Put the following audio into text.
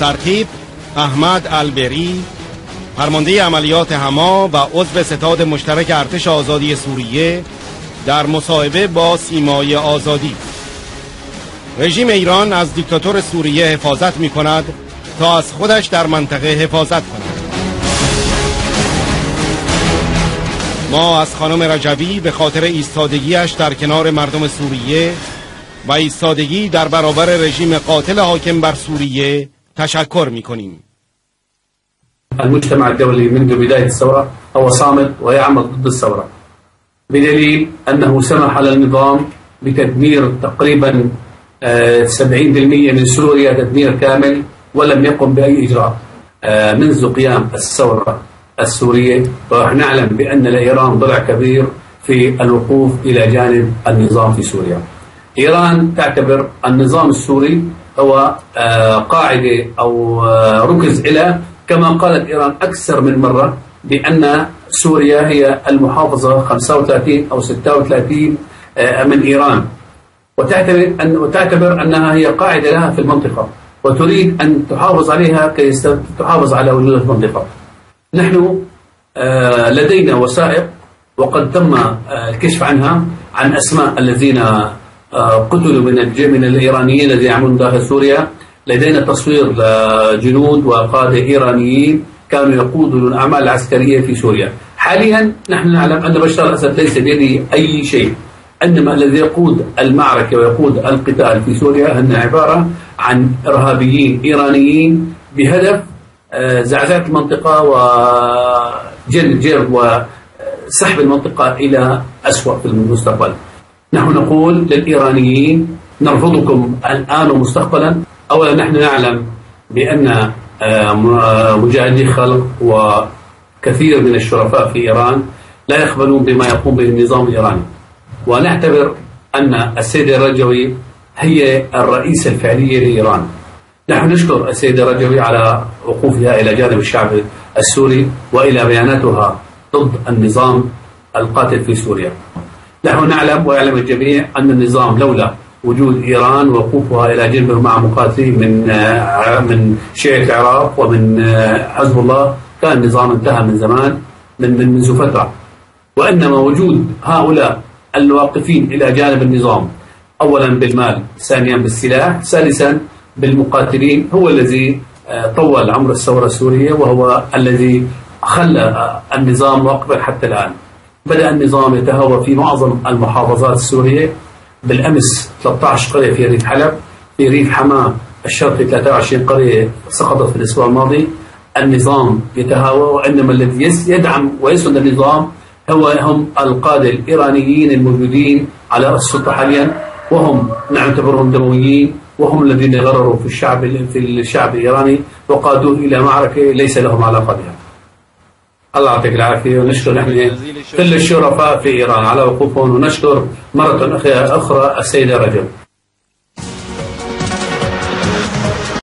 سرتیپ احمد البری فرمانده عملیات هما و عضو ستاد مشترک ارتش آزادی سوریه در مصاحبه با سیمای آزادی. رژیم ایران از دیکتاتور سوریه حفاظت می کند تا از خودش در منطقه حفاظت کند. ما از خانم رجوی به خاطر ایستادگیش در کنار مردم سوریه و ایستادگی در برابر رژیم قاتل حاکم بر سوریه تشکر می کنیم المجتمع الدولي منذ بداية الثورة هو صامت ويعمل ضد الثورة بدليل أنه سمح للنظام بتدمير تقريبا 70% من سوريا تدمير كامل ولم يقم بأي إجراء منذ قيام الثورة السورية. ونعلم بأن لإيران ضلع كبير في الوقوف إلى جانب النظام في سوريا. إيران تعتبر النظام السوري هو قاعدة أو ركز إلى كما قالت إيران أكثر من مرة بأن سوريا هي المحافظة 35 أو 36 من إيران. وتعتبر أن وتعتبر أنها هي قاعدة لها في المنطقة وتريد أن تحافظ عليها كي تحافظ على وجود المنطقة. نحن لدينا وثائق وقد تم الكشف عنها عن أسماء الذين قتلوا من من الإيرانيين الذين يعملون داخل سوريا. لدينا تصوير لجنود وقادة إيرانيين كانوا يقودوا الأعمال العسكرية في سوريا. حاليا نحن نعلم أن بشار الأسد ليس بيده أي شيء. إنما الذي يقود المعركة ويقود القتال في سوريا هن عبارة عن إرهابيين إيرانيين بهدف زعزعة المنطقة وجلد جلد وسحب المنطقة إلى أسوأ في المستقبل. نحن نقول للإيرانيين نرفضكم الآن ومستقبلا أولا نحن نعلم بأن مجاهدي خلق وكثير من الشرفاء في إيران لا يقبلون بما يقوم به النظام الإيراني. ونعتبر أن السيدة الرجوي هي الرئيسة الفعلية لإيران. نحن نشكر السيدة الرجوي على وقوفها إلى جانب الشعب السوري وإلى بياناتها ضد النظام القاتل في سوريا. نحن نعلم ويعلم الجميع أن النظام لولا وجود إيران ووقوفها إلى جنبه مع مقاتلين من من شيعة العراق ومن حزب الله كان النظام انتهى من زمان من من منذ فترة. وإنما وجود هؤلاء الواقفين إلى جانب النظام أولا بالمال ثانيا بالسلاح ثالثا بالمقاتلين هو الذي طول عمر الثورة السورية وهو الذي خلى النظام واقفا حتى الآن. بدأ النظام يتهوى في معظم المحافظات السورية. بالأمس 13 قرية في ريف حلب في ريف حماة الشرقي 23 قرية سقطت في الأسبوع الماضي. النظام يتهاوى وإنما الذي يدعم ويسند النظام هو هم القادة الإيرانيين الموجودين على السلطة حاليا وهم نعتبرهم دمويين وهم الذين غرروا في الشعب في الشعب الإيراني وقادوه إلى معركة ليس لهم علاقة بها. الله يعطيك العافية ونشكر نحن كل الشرفاء في إيران. على وقوفهم ونشكر مرة أخرى السيدة رجب.